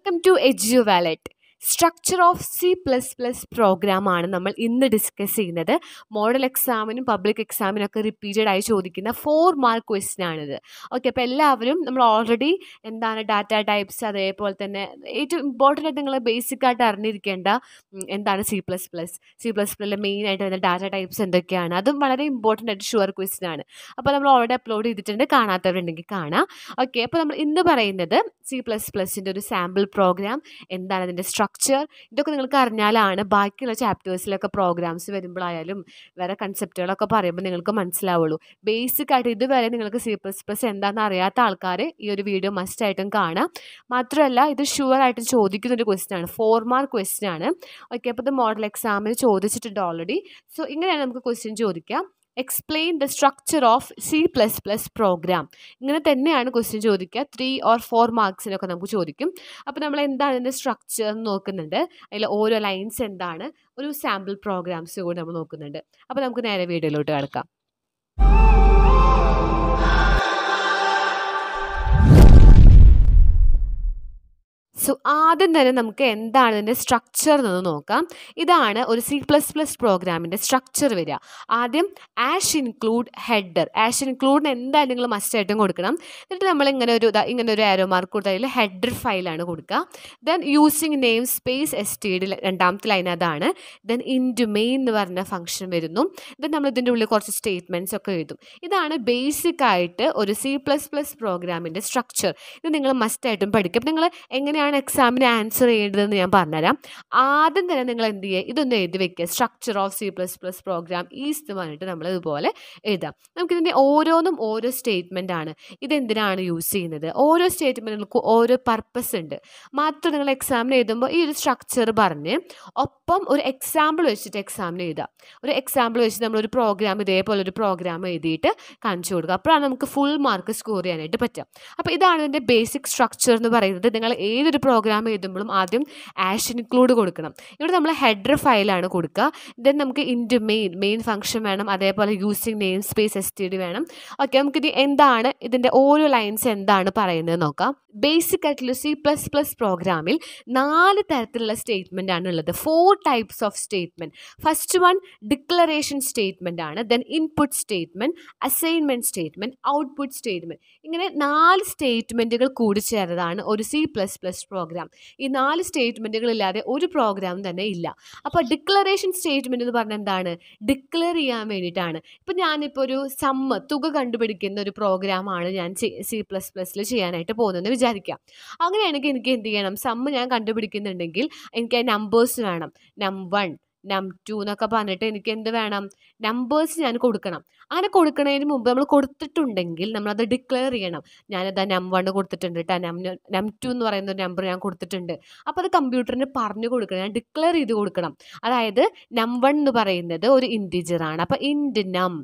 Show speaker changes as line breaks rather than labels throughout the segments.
Welcome to edu wallet structure of C plus plus പ്രോഗ്രാമാണ് നമ്മൾ ഇന്ന് ഡിസ്കസ് ചെയ്യുന്നത്. മോഡൽ എക്സാമിനും പബ്ലിക് എക്സാമിനും ഒക്കെ റിപ്പീറ്റഡ് ആയി ചോദിക്കുന്ന ഫോർ മാർക്ക് ക്വസ്റ്റ്യൻ ആണിത്. ഓക്കെ അപ്പോൾ എല്ലാവരും നമ്മൾ ഓൾറെഡി എന്താണ് ഡാറ്റ ടൈപ്സ് അതേപോലെ തന്നെ ഏറ്റവും ഇമ്പോർട്ടന്റ് ആയിട്ട് നിങ്ങൾ ബേസിക് ആയിട്ട് അറിഞ്ഞിരിക്കേണ്ട എന്താണ് C plus plus C plus plus main ആയിട്ട് വരുന്ന ഡാറ്റ ടൈപ്സ് എന്തൊക്കെയാണ്? അതും വളരെ ഇമ്പോർട്ടന്റ് ആയിട്ട് ഷുവർ ക്വസ്റ്റ്യൻ ആണ്. അപ്പോൾ നമ്മൾ ഓൾറെഡി അപ്ലോഡ് ചെയ്തിട്ടുണ്ട്. കാണാത്തവരുണ്ടെങ്കിൽ കാണാം. ഓക്കെ അപ്പോൾ നമ്മൾ ഇന്ന് പറയുന്നത് സി പ്ലസ് പ്ലസിന്റെ ഒരു സാമ്പിൾ പ്രോഗ്രാം എന്താണ് അതിന്റെ സ്ട്രക്ചർ ഇതൊക്കെ നിങ്ങൾക്ക് അറിഞ്ഞാലാണ് ബാക്കിയുള്ള ചാപ്റ്റേഴ്സിലൊക്കെ പ്രോഗ്രാംസ് വരുമ്പോഴായാലും വേറെ കൺസെപ്റ്റുകളൊക്കെ പറയുമ്പോൾ നിങ്ങൾക്ക് മനസ്സിലാവുള്ളൂ. ബേസിക് ആയിട്ട് ഇതുവരെ നിങ്ങൾക്ക് സി പ്ലസ് പ്ലസ് എന്താണെന്ന് അറിയാത്ത ആൾക്കാർ ഈ ഒരു വീഡിയോ മസ്റ്റ് ആയിട്ടും കാണാം. മാത്രമല്ല ഇത് ഷുവർ ആയിട്ട് ചോദിക്കുന്ന ഒരു ക്വസ്റ്റ്യൻ ആണ്. ഫോർ മാർക്ക് ക്വസ്റ്റ്യൻ ആണ്. ഓക്കെ അപ്പോൾ ഇത് മോഡൽ എക്സാമിന് ചോദിച്ചിട്ടുണ്ട് ഓൾറെഡി സോ ഇങ്ങനെയാണ് നമുക്ക് ക്വസ്റ്റ്യൻ ചോദിക്കാം. Explain the structure of C plus plus program ഇങ്ങനെ തന്നെയാണ് ക്വസ്റ്റ്യൻ ചോദിക്കുക. ത്രീ ഓർ ഫോർ മാർക്സിനൊക്കെ നമുക്ക് ചോദിക്കും. അപ്പോൾ നമ്മൾ എന്താണ് ഇതിന്റെ സ്ട്രക്ചർ എന്ന് നോക്കുന്നുണ്ട്. അതിൽ ഓരോ ലൈൻസ് എന്താണ്? ഒരു സാമ്പിൾ പ്രോഗ്രാംസ് കൂടി നമ്മൾ നോക്കുന്നുണ്ട്. അപ്പോൾ നമുക്ക് നേരെ വീഡിയോയിലോട്ട് കിടക്കാം. സോ ആദ്യം തന്നെ നമുക്ക് എന്താണ് ഇതിന്റെ സ്ട്രക്ചർ എന്നൊന്ന് നോക്കാം. ഇതാണ് ഒരു സി പ്ലസ് പ്ലസ് പ്രോഗ്രാമിന്റെ സ്ട്രക്ചർ വരിക. ആദ്യം ആഷ് ഇൻക്ലൂഡ് ഹെഡർ ആഷ് ഇൻക്ലൂഡിന് എന്തായാലും നിങ്ങൾ മസ്റ്റായിട്ടും കൊടുക്കണം? എന്നിട്ട് നമ്മൾ ഇങ്ങനെ ഒരു ഇങ്ങനെ ഒരു ആരോ മാർക്ക് കൊടുത്താൽ ഹെഡർ ഫയലാണ് കൊടുക്കുക. Then using namespace S T D രണ്ടാമത്തെ ലൈൻ അതാണ്. ദെൻ ഇന്റു മെയിൻ എന്ന് പറഞ്ഞ ഫംഗ്ഷൻ വരുന്നു. ദെൻ നമ്മൾ ഇതിന്റെ ഉള്ളിൽ കുറച്ച് സ്റ്റേറ്റ്മെന്റ്സ് ഒക്കെ എഴുതും. ഇതാണ് ബേസിക് ആയിട്ട് ഒരു സി പ്ലസ് പ്ലസ് പ്രോഗ്രാമിന്റെ സ്ട്രക്ചർ ഇത് നിങ്ങൾ മസ്റ്റായിട്ടും പഠിക്കും. നിങ്ങൾ എങ്ങനെയാണ് എക്സാമിന് ആൻസർ ചെയ്യേണ്ടതെന്ന് ഞാൻ പറഞ്ഞുതരാം. ആദ്യം തന്നെ നിങ്ങൾ എന്ത് ചെയ്യുക ഇതൊന്ന് എഴുതി വെക്കുക. Structure of C plus plus program is എന്ന് പറഞ്ഞിട്ട് നമ്മൾ ഇതുപോലെ എഴുതാം. നമുക്കിതിന്റെ ഓരോന്നും ഓരോ സ്റ്റേറ്റ്മെന്റ് ആണ്. ഇതെന്തിനാണ് യൂസ് ചെയ്യുന്നത്? ഓരോ സ്റ്റേറ്റ്മെന്റുകൾക്കും ഓരോ പർപ്പസ് ഉണ്ട്. മാത്രം നിങ്ങൾ എക്സാമിന് എഴുതുമ്പോൾ ഈ ഒരു സ്ട്രക്ചർ പറഞ്ഞ് ഒപ്പം ഒരു എക്സാമ്പിൾ വെച്ചിട്ട് എക്സാമിന് എഴുതാം ഒരു എക്സാമ്പിൾ വെച്ചിട്ട് നമ്മളൊരു പ്രോഗ്രാം ഇതേപോലെ ഒരു പ്രോഗ്രാം എഴുതിയിട്ട് കാണിച്ചു കൊടുക്കുക. അപ്പോഴാണ് നമുക്ക് ഫുൾ മാർക്ക് സ്കോർ ചെയ്യാനായിട്ട് പറ്റുക. അപ്പോൾ ഇതാണ് ഇതിന്റെ ബേസിക് സ്ട്രക്ചർ എന്ന് പറയുന്നത്. നിങ്ങൾ ഏതൊരു പ്രോഗ്രാം എഴുതുമ്പോഴും ആദ്യം ആഷ് ഇൻക്ലൂഡ് കൊടുക്കണം. ഇവിടെ നമ്മൾ ഹെഡർ ഫയലാണ് കൊടുക്കുക. ദെൻ നമുക്ക് ഇന്റു മെയിൻ മെയിൻ ഫംഗ്ഷൻ വേണം. അതേപോലെ using namespace S T D വേണം. ഓക്കെ നമുക്കിത് എന്താണ് ഇതിന്റെ ഓരോ ലൈൻസ് എന്താണ് പറയുന്നത് നോക്കാം. ബേസിക് ആയിട്ടുള്ള സി പ്ലസ് പ്ലസ് പ്രോഗ്രാമിൽ നാല് തരത്തിലുള്ള സ്റ്റേറ്റ്മെന്റ് ആണ് ഉള്ളത്. Four types of statement first one declaration statement ആണ്. Then input statement assignment statement output statement ഇങ്ങനെ നാല് സ്റ്റേറ്റ്മെന്റുകൾ കൂടി ചേർന്നതാണ് ഒരു സി പ്ലസ് പ്ലസ് പ്രോഗ്രാം ഈ നാല് സ്റ്റേറ്റ്മെന്റുകൾ ഇല്ലാതെ ഒരു പ്രോഗ്രാം തന്നെ ഇല്ല. അപ്പോൾ ഡിക്ലറേഷൻ സ്റ്റേറ്റ്മെന്റ് എന്ന് പറഞ്ഞാൽ എന്താണ്? ഡിക്ലെയർ ചെയ്യാൻ വേണ്ടിയിട്ടാണ്. ഇപ്പം ഞാനിപ്പോൾ ഒരു സമ്മ തുക കണ്ടുപിടിക്കുന്ന ഒരു പ്രോഗ്രാമാണ് ഞാൻ സി പ്ലസ് പ്ലസ്സിൽ ചെയ്യാനായിട്ട് പോകുന്നതെന്ന് വിചാരിക്കാം. അങ്ങനെയാണെങ്കിൽ എനിക്ക് എന്ത് ചെയ്യണം? സമ്മ് ഞാൻ കണ്ടുപിടിക്കുന്നുണ്ടെങ്കിൽ എനിക്ക് നമ്പേഴ്സ് വേണം. നം വൺ നം ടു എന്നൊക്കെ പറഞ്ഞിട്ട് എനിക്ക് എന്ത് വേണം? നമ്പേഴ്സ് ഞാൻ കൊടുക്കണം. അങ്ങനെ കൊടുക്കുന്നതിന് മുമ്പ് നമ്മൾ കൊടുത്തിട്ടുണ്ടെങ്കിൽ നമ്മളത് ഡിക്ലെയർ ചെയ്യണം. ഞാനത് നം വൺ കൊടുത്തിട്ടുണ്ട് കേട്ടോ നം നം ടു എന്ന് പറയുന്ന നമ്പർ ഞാൻ കൊടുത്തിട്ടുണ്ട്. അപ്പോൾ അത് കമ്പ്യൂട്ടറിന് പറഞ്ഞു കൊടുക്കണം. ഞാൻ ഡിക്ലെയർ ചെയ്ത് കൊടുക്കണം. അതായത് നം വൺ എന്ന് പറയുന്നത് ഒരു ഇന്റിജറാണ് അപ്പോൾ ഇൻഡ് നം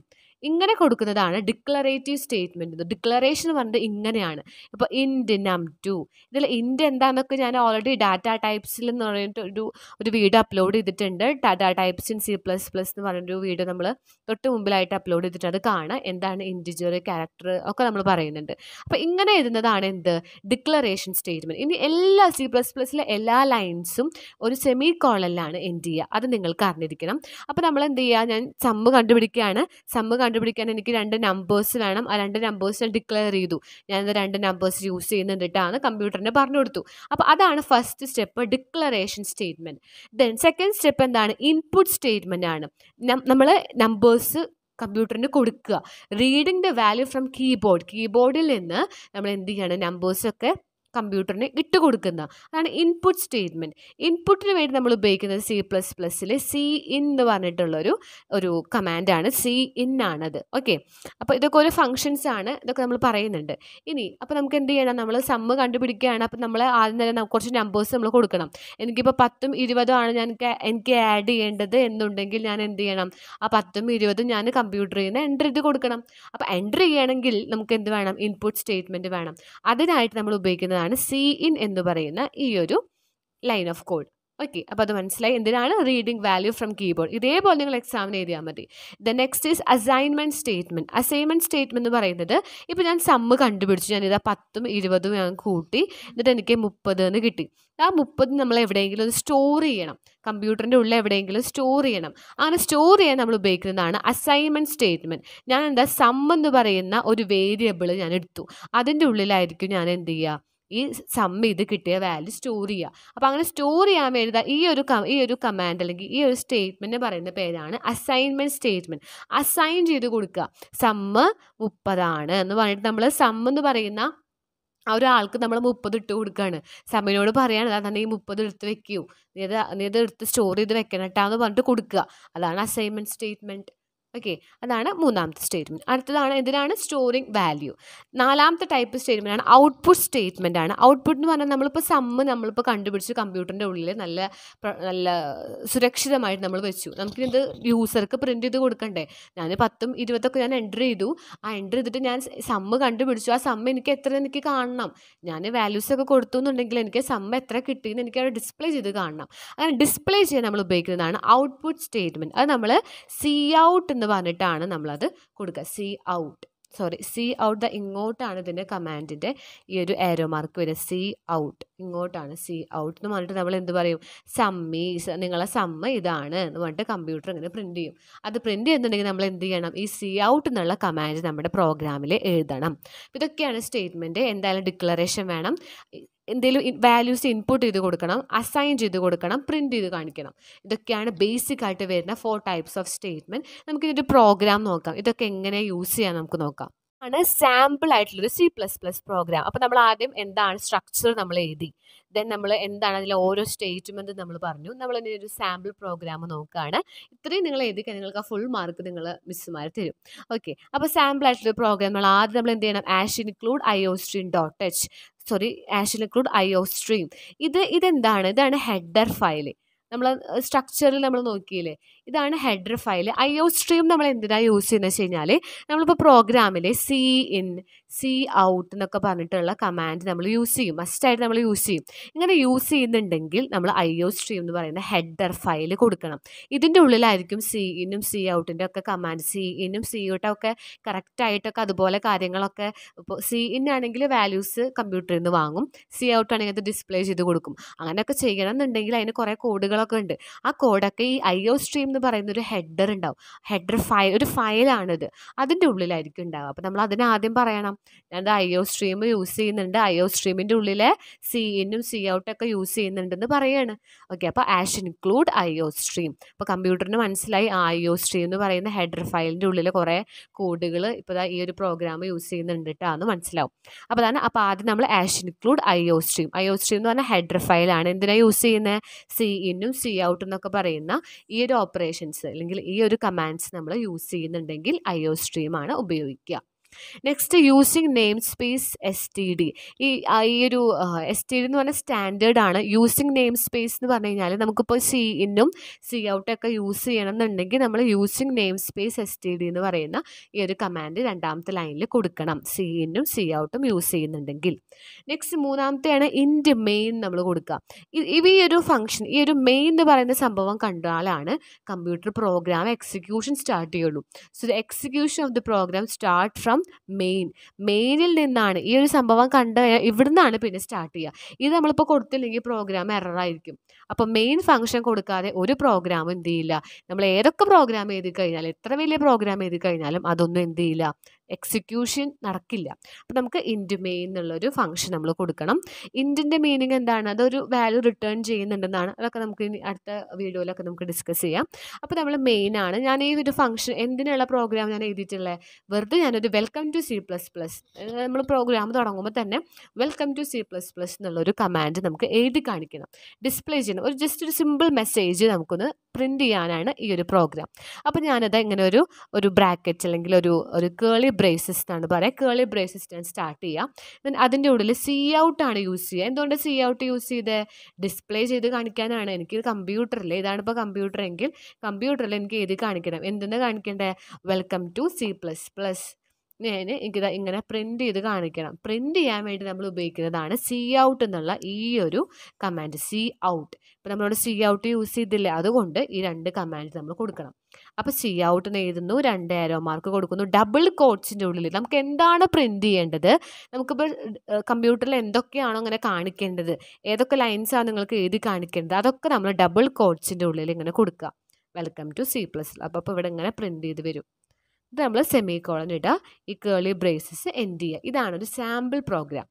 ഇങ്ങനെ കൊടുക്കുന്നതാണ് ഡിക്ലറേറ്റീവ് സ്റ്റേറ്റ്മെന്റ് ഡിക്ലറേഷൻ പറഞ്ഞത് ഇങ്ങനെയാണ്. ഇപ്പോൾ ഇൻഡ് നം ടു ഇതിൽ ഇൻഡ് എന്താണെന്നൊക്കെ ഞാൻ ഓൾറെഡി ഡാറ്റ ടൈപ്സിൽ എന്ന് പറഞ്ഞിട്ട് ഒരു ഒരു വീഡിയോ അപ്ലോഡ് ചെയ്തിട്ടുണ്ട്. Data types in C plus plus എന്ന് പറഞ്ഞൊരു വീഡിയോ നമ്മൾ തൊട്ട് മുമ്പിലായിട്ട് അപ്ലോഡ് ചെയ്തിട്ട് അത് കാണാം. എന്താണ് ഇൻഡിജർ ക്യാരക്ടർ ഒക്കെ നമ്മൾ പറയുന്നുണ്ട്. അപ്പോൾ ഇങ്ങനെ എഴുതുന്നതാണ് എന്ത്? ഡിക്ലറേഷൻ സ്റ്റേറ്റ്മെന്റ് ഇനി എല്ലാ സി പ്ലസ് പ്ലസ്സിലെ എല്ലാ ലൈൻസും ഒരു സെമി കോളനിലാണ് എൻഡ് ചെയ്യുക? അത് നിങ്ങൾക്ക് അറിഞ്ഞിരിക്കണം. അപ്പോൾ നമ്മൾ എന്ത് ചെയ്യുക? ഞാൻ സമ്മ് കണ്ടുപിടിക്കുകയാണ്. സമ്മ് കണ്ടുപിടിക്കാൻ എനിക്ക് രണ്ട് നമ്പേഴ്സ് വേണം. ആ രണ്ട് നമ്പേഴ്സ് ഞാൻ ഡിക്ലെയർ ചെയ്തു. ഞാനത് രണ്ട് നമ്പേഴ്സ് യൂസ് ചെയ്യുന്നുണ്ടിട്ടാണ് കമ്പ്യൂട്ടറിന് പറഞ്ഞു കൊടുത്തു. അപ്പോൾ അതാണ് first step declaration statement then second step എന്താണ്? ഇൻപുട്ട് സ്റ്റേറ്റ്മെന്റ് ആണ്. നമ്മൾ നമ്പേഴ്സ് കമ്പ്യൂട്ടറിന് കൊടുക്കുക. Reading the value from keyboard കീബോർഡിൽ നിന്ന് നമ്മൾ എന്ത് ചെയ്യണം? നമ്പേഴ്സൊക്കെ കമ്പ്യൂട്ടറിന് ഇട്ട് കൊടുക്കുന്ന അതാണ് ഇൻപുട്ട് സ്റ്റേറ്റ്മെന്റ് ഇൻപുട്ടിന് വേണ്ടി നമ്മൾ ഉപയോഗിക്കുന്നത് സി പ്ലസ് പ്ലസ്സിലെ സി ഇൻ എന്ന് പറഞ്ഞിട്ടുള്ളൊരു ഒരു കമാൻഡാണ് സി ഇൻ ആണത്. ഓക്കെ അപ്പോൾ ഇതൊക്കെ ഓരോ ഫങ്ഷൻസ് ആണ്. ഇതൊക്കെ നമ്മൾ പറയുന്നുണ്ട്. ഇനി അപ്പോൾ നമുക്ക് എന്ത് ചെയ്യണം? നമ്മൾ സമ്മ് കണ്ടുപിടിക്കുകയാണ്. അപ്പോൾ നമ്മൾ ആദ്യം തന്നെ കുറച്ച് നമ്പേഴ്സ് നമ്മൾ കൊടുക്കണം. എനിക്കിപ്പോൾ പത്തും ഇരുപതും ആണ് ഞാൻ എനിക്ക് എനിക്ക് ആഡ് ചെയ്യേണ്ടത് എന്നുണ്ടെങ്കിൽ ഞാൻ എന്ത് ചെയ്യണം? ആ പത്തും ഇരുപതും ഞാൻ കമ്പ്യൂട്ടറിൽ നിന്ന് എന്റർ ചെയ്ത് കൊടുക്കണം. അപ്പോൾ എന്റർ ചെയ്യണമെങ്കിൽ നമുക്ക് എന്ത് വേണം? ഇൻപുട്ട് സ്റ്റേറ്റ്മെന്റ് വേണം. അതിനായിട്ട് നമ്മൾ ഉപയോഗിക്കുന്നതാണ് സി ഇൻ എന്ന് പറയുന്ന ഈ ഒരു ലൈൻ ഓഫ് കോഡ് ഓക്കെ അപ്പോൾ അത് മനസ്സിലായി. എന്തിനാണ്? റീഡിംഗ് വാല്യൂ ഫ്രം കീബോർഡ് ഇതേപോലെ നിങ്ങൾ എക്സാമിന് എഴുതിയാൽ മതി. The next is assignment statement assignment statement എന്ന് പറയുന്നത് ഇപ്പോൾ ഞാൻ സമ്മ് കണ്ടുപിടിച്ചു. ഞാൻ ഇതാ പത്തും ഇരുപതും ഞാൻ കൂട്ടി. എന്നിട്ട് എനിക്ക് മുപ്പത് എന്ന് കിട്ടി. ആ മുപ്പത് നമ്മൾ എവിടെയെങ്കിലും ഒന്ന് സ്റ്റോർ ചെയ്യണം. കമ്പ്യൂട്ടറിന്റെ ഉള്ളിൽ എവിടെയെങ്കിലും സ്റ്റോർ ചെയ്യണം. അങ്ങനെ സ്റ്റോർ ചെയ്യാൻ നമ്മൾ ഉപയോഗിക്കുന്നതാണ് അസൈൻമെന്റ് സ്റ്റേറ്റ്മെന്റ് ഞാൻ എന്താ സം എന്ന് പറയുന്ന ഒരു വേരിയബിൾ ഞാൻ എടുത്തു. അതിന്റെ ഉള്ളിലായിരിക്കും ഞാൻ എന്ത് ചെയ്യുക? ഈ സം ചെയ്ത് കിട്ടിയ വാല്യൂ സ്റ്റോർ ചെയ്യുക. അപ്പോൾ അങ്ങനെ സ്റ്റോർ ചെയ്യാൻ വേണ്ടി ഈ ഒരു ഈ ഒരു കമാൻഡ് അല്ലെങ്കിൽ ഈ ഒരു സ്റ്റേറ്റ്മെന്റ് പറയുന്ന പേരാണ് അസൈൻമെന്റ് സ്റ്റേറ്റ്മെന്റ് അസൈൻ ചെയ്ത് കൊടുക്കുക. സമ്മ് മുപ്പതാണ് എന്ന് പറഞ്ഞിട്ട് നമ്മൾ സം എന്ന് പറയുന്ന ആ ഒരാൾക്ക് നമ്മൾ മുപ്പത് ഇട്ട് കൊടുക്കുകയാണ്. സമ്മിനോട് പറയുകയാണ് അതാണ് ഈ മുപ്പത് എടുത്ത് വെക്കൂ. നീ അത് നീ അത് എടുത്ത് സ്റ്റോർ ചെയ്ത് വെക്കണം പറഞ്ഞിട്ട് കൊടുക്കുക. അതാണ് അസൈൻമെന്റ് സ്റ്റേറ്റ്മെന്റ് ഓക്കെ അതാണ് മൂന്നാമത്തെ സ്റ്റേറ്റ്മെന്റ് അടുത്തതാണ് എന്തിനാണ്? സ്റ്റോറിങ് വാല്യൂ നാലാമത്തെ ടൈപ്പ് സ്റ്റേറ്റ്മെന്റ് ആണ് ഔട്ട്പുട്ട് സ്റ്റേറ്റ്മെന്റ് ആണ്. ഔട്ട്പുട്ട് എന്ന് പറഞ്ഞാൽ നമ്മളിപ്പോൾ സമ്മ് നമ്മളിപ്പോൾ കണ്ടുപിടിച്ച് കമ്പ്യൂട്ടറിന്റെ ഉള്ളിൽ നല്ല നല്ല സുരക്ഷിതമായിട്ട് നമ്മൾ വെച്ചു. നമുക്കിത് യൂസർക്ക് പ്രിന്റ് ചെയ്ത് കൊടുക്കണ്ടേ? ഞാൻ പത്തും ഇരുപതൊക്കെ ഞാൻ എന്റർ ചെയ്തു. ആ എന്റർ ചെയ്തിട്ട് ഞാൻ സമ്മ് കണ്ടുപിടിച്ചു. ആ സമ്മ് എനിക്ക് എത്ര എനിക്ക് കാണണം? ഞാൻ വാല്യൂസൊക്കെ കൊടുത്തു എന്നുണ്ടെങ്കിൽ എനിക്ക് സമ്മ് എത്ര കിട്ടിയെന്ന് എനിക്ക് അവിടെ ഡിസ്പ്ലേ ചെയ്ത് കാണണം. അങ്ങനെ ഡിസ്പ്ലേ ചെയ്യാൻ നമ്മൾ ഉപയോഗിക്കുന്നതാണ് ഔട്ട്പുട്ട് സ്റ്റേറ്റ്മെന്റ് അത് നമ്മൾ സി ഔട്ട് എന്ന് പറഞ്ഞിട്ടാണ് നമ്മളത് കൊടുക്കുക. C out sorry C out the ഇങ്ങോട്ടാണ് ഇതിന്റെ കമാൻഡിന്റെ ഈ ഒരു ഏരോ മാർക്ക് വരിക സി ഔട്ട് ഇങ്ങോട്ടാണ് സി ഔട്ട് എന്ന് പറഞ്ഞിട്ട് നമ്മൾ എന്ത് പറയും? സമ്മി നിങ്ങളെ സമ്മ ഇതാണ് എന്ന് പറഞ്ഞിട്ട് കമ്പ്യൂട്ടർ ഇങ്ങനെ പ്രിന്റ് ചെയ്യും. അത് പ്രിന്റ് ചെയ്യുന്നുണ്ടെങ്കിൽ നമ്മൾ എന്ത് ചെയ്യണം? ഈ സി ഔട്ട് എന്നുള്ള കമാൻഡ് നമ്മുടെ പ്രോഗ്രാമിൽ എഴുതണം. ഇതൊക്കെയാണ് സ്റ്റേറ്റ്മെന്റ് എന്തായാലും ഡിക്ലറേഷൻ വേണം. എന്തെങ്കിലും വാല്യൂസ് ഇൻപുട്ട് ചെയ്ത് കൊടുക്കണം അസൈൻ ചെയ്ത് കൊടുക്കണം പ്രിന്റ് ചെയ്ത് കാണിക്കണം. ഇതൊക്കെയാണ് ബേസിക് ആയിട്ട് വരുന്ന ഫോർ ടൈപ്സ് ഓഫ് സ്റ്റേറ്റ്മെന്റ് നമുക്കിതിന്റെ പ്രോഗ്രാം നോക്കാം. ഇതൊക്കെ എങ്ങനെ യൂസ് ചെയ്യാൻ നമുക്ക് നോക്കാം. ആണ് സാമ്പിൾ ആയിട്ടുള്ളൊരു സി പ്ലസ് പ്ലസ് പ്രോഗ്രാം അപ്പോൾ നമ്മൾ ആദ്യം എന്താണ് സ്ട്രക്ചർ നമ്മൾ എഴുതി. ദെൻ നമ്മൾ എന്താണ് അതിലെ ഓരോ സ്റ്റേറ്റ്മെന്റ് നമ്മൾ പറഞ്ഞു. നമ്മൾ ഇനി ഒരു സാമ്പിൾ പ്രോഗ്രാം നോക്കുകയാണ്. ഇത്രയും നിങ്ങൾ എഴുതി കഴിഞ്ഞാൽ നിങ്ങൾക്ക് ആ ഫുൾ മാർക്ക് നിങ്ങൾ മിസ്സുമാർ തരും. ഓക്കെ അപ്പോൾ സാമ്പിൾ ആയിട്ടുള്ള പ്രോഗ്രാം നമ്മൾ ആദ്യം നമ്മൾ എന്ത് ചെയ്യണം? Hash include I O stream dot H sorry hash include I O stream ഇത് ഇതെന്താണ്? ഇതാണ് ഹെഡർ ഫയൽ നമ്മൾ സ്ട്രക്ചറിൽ നമ്മൾ നോക്കിയില്ലേ? ഇതാണ് header file I O stream നമ്മൾ എന്തിനാണ് യൂസ് ചെയ്യുന്നത് വെച്ച് കഴിഞ്ഞാൽ നമ്മളിപ്പോൾ പ്രോഗ്രാമിൽ സി ഇൻ സി ഔട്ട് എന്നൊക്കെ പറഞ്ഞിട്ടുള്ള കമാൻഡ് നമ്മൾ യൂസ് ചെയ്യും. മസ്റ്റായിട്ട് നമ്മൾ യൂസ് ചെയ്യും. ഇങ്ങനെ യൂസ് ചെയ്യുന്നുണ്ടെങ്കിൽ നമ്മൾ ഐ ഒ സ്ട്രീം എന്ന് പറയുന്ന ഹെഡർ ഫയൽ കൊടുക്കണം. ഇതിന്റെ ഉള്ളിലായിരിക്കും സി ഇന്നും സി ഔട്ടിന്റെ ഒക്കെ കമാൻഡ് സി ഇന്നും സി ഔട്ടൊക്കെ കറക്റ്റായിട്ടൊക്കെ അതുപോലെ കാര്യങ്ങളൊക്കെ ഇപ്പോൾ സി ഇൻ ആണെങ്കിൽ വാല്യൂസ് കമ്പ്യൂട്ടറിൽ നിന്ന് വാങ്ങും. സി ഔട്ട് ആണെങ്കിൽ അത് ഡിസ്പ്ലേ ചെയ്ത് കൊടുക്കും. അങ്ങനെയൊക്കെ ചെയ്യണം എന്നുണ്ടെങ്കിൽ അതിന് കുറേ കോഡുകളൊക്കെ ഉണ്ട്. ആ കോഡൊക്കെ ഈ ഐ ഒ സ്ട്രീം എന്ന് പറയുന്ന ഒരു ഹെഡർ ഉണ്ടാവും. ഹെഡർ ഫയൽ ഒരു ഫയലാണിത് അതിന്റെ ഉള്ളിലായിരിക്കും ഉണ്ടാവുക. അപ്പോൾ നമ്മൾ അതിനാദ്യം പറയണം. ഞാൻ ഐ ഒ സ്ട്രീം യൂസ് ചെയ്യുന്നുണ്ട്. ഐ ഒ സ്ട്രീമിന്റെ ഉള്ളിലെ സി ഇന്നും സി ഔട്ടൊക്കെ യൂസ് ചെയ്യുന്നുണ്ടെന്ന് പറയാണ്. ഓക്കെ അപ്പോൾ hash include I O stream അപ്പോൾ കമ്പ്യൂട്ടറിന് മനസ്സിലായി ഐ ഒ സ്ട്രീം എന്ന് പറയുന്ന ഹെഡർ ഫയലിന്റെ ഉള്ളിൽ കുറേ കോഡുകൾ ഇപ്പോൾ ഈ ഒരു പ്രോഗ്രാം യൂസ് ചെയ്യുന്നുണ്ട് കേട്ടോ എന്ന് മനസ്സിലാവും. അപ്പോൾ അതാണ് അപ്പോൾ ആദ്യം നമ്മൾ hash include I O stream I O stream എന്ന് പറഞ്ഞാൽ ഹെഡർ ഫയലാണ്. എന്തിനാണ് യൂസ് ചെയ്യുന്നത് സി ഇന്നും സി ഔട്ട് എന്നൊക്കെ പറയുന്ന ഈ ഒരു ഓപ്പറേഷൻസ് അല്ലെങ്കിൽ ഈ ഒരു കമാൻഡ്സ് നമ്മൾ യൂസ് ചെയ്യുന്നുണ്ടെങ്കിൽ ഐ ഒ സ്ട്രീമാണ് ഉപയോഗിക്കുക. Next using namespace S T D ഈ ഈ ഒരു എസ് ടി ഡി എന്ന് പറഞ്ഞ സ്റ്റാൻഡേർഡ് ആണ്. യൂസിങ് നെയിം സ്പേസ് എന്ന് പറഞ്ഞു കഴിഞ്ഞാൽ നമുക്കിപ്പോൾ സി ഇന്നും സി ഔട്ടൊക്കെ യൂസ് ചെയ്യണം എന്നുണ്ടെങ്കിൽ നമ്മൾ using namespace S T D എന്ന് പറയുന്ന ഈ ഒരു കമാൻഡ് രണ്ടാമത്തെ ലൈനിൽ കൊടുക്കണം. സി ഇന്നും സി ഔട്ടും യൂസ് ചെയ്യുന്നുണ്ടെങ്കിൽ. നെക്സ്റ്റ് മൂന്നാമത്തെയാണ് ഇൻഡ് മെയിൻ നമ്മൾ കൊടുക്കുക. ഈ ഒരു ഫംഗ്ഷൻ ഈ ഒരു മെയിൻ എന്ന് പറയുന്ന സംഭവം കണ്ടാലാണ് കമ്പ്യൂട്ടർ പ്രോഗ്രാം എക്സിക്യൂഷൻ സ്റ്റാർട്ട് ചെയ്യുള്ളൂ. So the execution of the program start from main മെയിനിൽ നിന്നാണ് ഈ ഒരു സംഭവം കണ്ട് ഇവിടുന്നാണ് പിന്നെ സ്റ്റാർട്ട് ചെയ്യുക ഇത് നമ്മളിപ്പോൾ കൊടുത്തില്ലെങ്കിൽ പ്രോഗ്രാം എററായിരിക്കും അപ്പോൾ മെയിൻ ഫംഗ്ഷൻ കൊടുക്കാതെ ഒരു പ്രോഗ്രാം എന്ത് ചെയ്യില്ല. നമ്മൾ ഏതൊക്കെ പ്രോഗ്രാം എഴുതി കഴിഞ്ഞാലും എത്ര വലിയ പ്രോഗ്രാം എഴുതി കഴിഞ്ഞാലും അതൊന്നും എന്ത് ചെയ്യില്ല. എക്സിക്യൂഷൻ നടക്കില്ല. അപ്പോൾ നമുക്ക് ഇന്റ് മെയിൻ എന്നുള്ളൊരു ഫംഗ്ഷൻ നമ്മൾ കൊടുക്കണം. ഇന്റിന്റെ മീനിങ് എന്താണ്? അതൊരു വാല്യൂ റിട്ടേൺ ചെയ്യുന്നുണ്ടെന്നാണ്. അതൊക്കെ നമുക്ക് ഇനി അടുത്ത വീഡിയോയിലൊക്കെ നമുക്ക് ഡിസ്കസ് ചെയ്യാം. അപ്പോൾ നമ്മൾ മെയിൻ ആണ്. ഞാൻ ഈ ഒരു ഫംഗ്ഷൻ എന്തിനുള്ള പ്രോഗ്രാം ഞാൻ എഴുതിയിട്ടുള്ളത് വെറുതെ ഞാനൊരു welcome to C plus plus നമ്മൾ പ്രോഗ്രാം തുടങ്ങുമ്പോൾ തന്നെ welcome to C plus plus എന്നുള്ളൊരു കമാൻഡ് നമുക്ക് എഴുതി കാണിക്കണം. ഡിസ്പ്ലേ ചെയ്യണം ഒരു ജസ്റ്റ് ഒരു സിമ്പിൾ മെസ്സേജ് നമുക്കൊന്ന് പ്രിന്റ് ചെയ്യാനാണ് ഈ ഒരു പ്രോഗ്രാം അപ്പോൾ ഞാനത് ഇങ്ങനെ ഒരു ഒരു ബ്രാക്കറ്റ് അല്ലെങ്കിൽ ഒരു ഒരു കേളി ബ്രേസസ് എന്നാണ് പറയുക കേളി ബ്രേസസ് ഞാൻ സ്റ്റാർട്ട് ചെയ്യാം. ദെൻ അതിന്റെ ഉള്ളിൽ സി ഔട്ടാണ് യൂസ് ചെയ്യുക. എന്തുകൊണ്ട് സി ഔട്ട് യൂസ് ചെയ്ത്? ഡിസ്പ്ലേ ചെയ്ത് കാണിക്കാനാണ്. എനിക്ക് കമ്പ്യൂട്ടറിൽ ഇതാണ് ഇപ്പോൾ കമ്പ്യൂട്ടർ എങ്കിൽ കമ്പ്യൂട്ടറിൽ എനിക്ക് എഴുതി കാണിക്കണം. എന്തെന്ന് കാണിക്കേണ്ടത് welcome to C plus plus ഞാൻ ഇത് ഇങ്ങനെ പ്രിന്റ് ചെയ്ത് കാണിക്കണം. പ്രിന്റ് ചെയ്യാൻ വേണ്ടി നമ്മൾ ഉപയോഗിക്കുന്നതാണ് സി ഔട്ട് എന്നുള്ള ഈ ഒരു കമാൻഡ് സി ഔട്ട് ഇപ്പം നമ്മളോട് സി ഔട്ട് യൂസ് ചെയ്തില്ല? അതുകൊണ്ട് ഈ രണ്ട് കമാൻഡ് നമ്മൾ കൊടുക്കണം. അപ്പോൾ സി ഔട്ട് എന്ന് എഴുതുന്നു രണ്ട് ആരോ മാർക്ക് കൊടുക്കുന്നു. ഡബിൾ കോട്ട്സിന്റെ ഉള്ളിൽ നമുക്ക് എന്താണ് പ്രിന്റ് ചെയ്യേണ്ടത്? നമുക്കിപ്പോൾ കമ്പ്യൂട്ടറിൽ എന്തൊക്കെയാണോ അങ്ങനെ കാണിക്കേണ്ടത്? ഏതൊക്കെ ലൈൻസാണ് നിങ്ങൾക്ക് എഴുതി കാണിക്കേണ്ടത്? അതൊക്കെ നമ്മൾ ഡബിൾ കോട്ട്സിന്റെ ഉള്ളിൽ ഇങ്ങനെ കൊടുക്കുക. വെൽക്കം ടു സി പ്ലസ് അപ്പോൾ ഇവിടെ ഇങ്ങനെ പ്രിന്റ് ചെയ്ത് വരും. ഇത് നമ്മൾ സെമി കോളൻ ഇടുക ഈ കേളി ബ്രേസസ് എൻഡ് ചെയ്യുക. ഇതാണ് ഒരു സാമ്പിൾ പ്രോഗ്രാം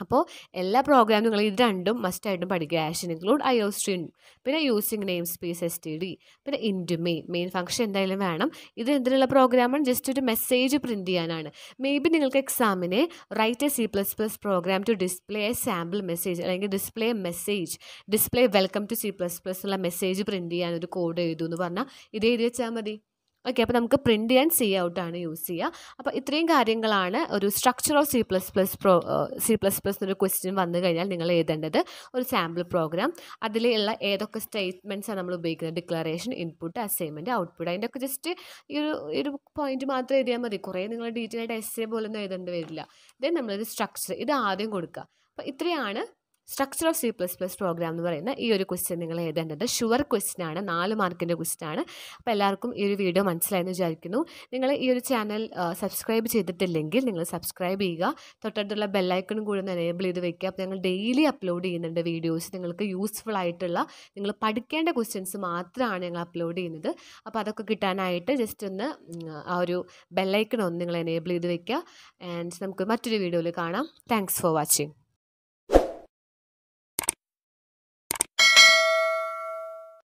അപ്പോൾ എല്ലാ പ്രോഗ്രാമും നിങ്ങൾ ഇത് രണ്ടും മസ്റ്റായിട്ടും പഠിക്കുക. ആഷൻ ഇൻക്ലൂഡ് ഐ ഒ സ്ട്രീം പിന്നെ using namespace S T D പിന്നെ ഇന്റു മെയിൻ മെയിൻ ഫംഗ്ഷൻ എന്തായാലും വേണം. ഇത് എന്തിനുള്ള പ്രോഗ്രാമാണ് ജസ്റ്റ് ഒരു മെസ്സേജ് പ്രിന്റ് ചെയ്യാനാണ്. മേ ബി നിങ്ങൾക്ക് എക്സാമിനെ write a C plus plus program to display a sample message അല്ലെങ്കിൽ display message display welcome to C plus plus ഉള്ള മെസ്സേജ് പ്രിന്റ് ചെയ്യാൻ ഒരു കോഡ് എഴുതൂ എന്ന് പറഞ്ഞാൽ ഇത് എഴുതി വെച്ചാൽ മതി. ഓക്കെ അപ്പോൾ നമുക്ക് പ്രിന്റ് ചെയ്യാൻ സി ഔട്ടാണ് യൂസ് ചെയ്യുക അപ്പോൾ ഇത്രയും കാര്യങ്ങളാണ് ഒരു structure of C plus plus pro C plus plus എന്നൊരു ക്വസ്റ്റ്യൻ വന്നു കഴിഞ്ഞാൽ നിങ്ങൾ എഴുതേണ്ടത് ഒരു സാമ്പിൾ പ്രോഗ്രാം അതിലുള്ള ഏതൊക്കെ സ്റ്റേറ്റ്മെന്റ്സാണ് നമ്മൾ ഉപയോഗിക്കുന്നത്? ഡിക്ലറേഷൻ ഇൻപുട്ട് അസൈൻമെന്റ് ഔട്ട്പുട്ട് അതിന്റെ ഒക്കെ ജസ്റ്റ് ഈ ഒരു ഒരു പോയിന്റ് മാത്രം എഴുതിയാൽ മതി. കുറേ നിങ്ങൾ ഡീറ്റെയിൽ ആയിട്ട് എസ് എ പോലൊന്നും എഴുതേണ്ടി വരില്ല. ദെൻ നമ്മളൊരു സ്ട്രക്ചർ ഇത് ആദ്യം കൊടുക്കുക. അപ്പോൾ ഇത്രയാണ് structure of C plus plus program എന്ന് പറയുന്ന ഈ ഒരു ക്വസ്റ്റ്യൻ നിങ്ങൾ എഴുതേണ്ടത്. ഷുവർ ക്വസ്റ്റ്യൻ ആണ് നാല് മാർക്കിന്റെ ക്വസ്റ്റ്യൻ ആണ്. അപ്പോൾ എല്ലാവർക്കും ഈ ഒരു വീഡിയോ മനസ്സിലായെന്ന് വിചാരിക്കുന്നു. നിങ്ങൾ ഈ ഒരു ചാനൽ സബ്സ്ക്രൈബ് ചെയ്തിട്ടില്ലെങ്കിൽ നിങ്ങൾ സബ്സ്ക്രൈബ് ചെയ്യുക. തൊട്ടടുത്തുള്ള ബെല്ലൈക്കണും കൂടി ഒന്ന് എനേബിൾ ചെയ്ത് വെക്കുക. അപ്പോൾ ഞങ്ങൾ ഡെയിലി അപ്ലോഡ് ചെയ്യുന്നുണ്ട് വീഡിയോസ് നിങ്ങൾക്ക് യൂസ്ഫുൾ ആയിട്ടുള്ള നിങ്ങൾ പഠിക്കേണ്ട ക്വസ്റ്റ്യൻസ് മാത്രമാണ് ഞങ്ങൾ അപ്ലോഡ് ചെയ്യുന്നത്. അപ്പോൾ അതൊക്കെ കിട്ടാനായിട്ട് ജസ്റ്റ് ഒന്ന് ആ ഒരു ബെല്ലൈക്കൺ ഒന്ന് നിങ്ങൾ എനേബിൾ ചെയ്ത് വെക്കുക. ആൻഡ് നമുക്ക് മറ്റൊരു വീഡിയോയിൽ കാണാം. Thanks for watching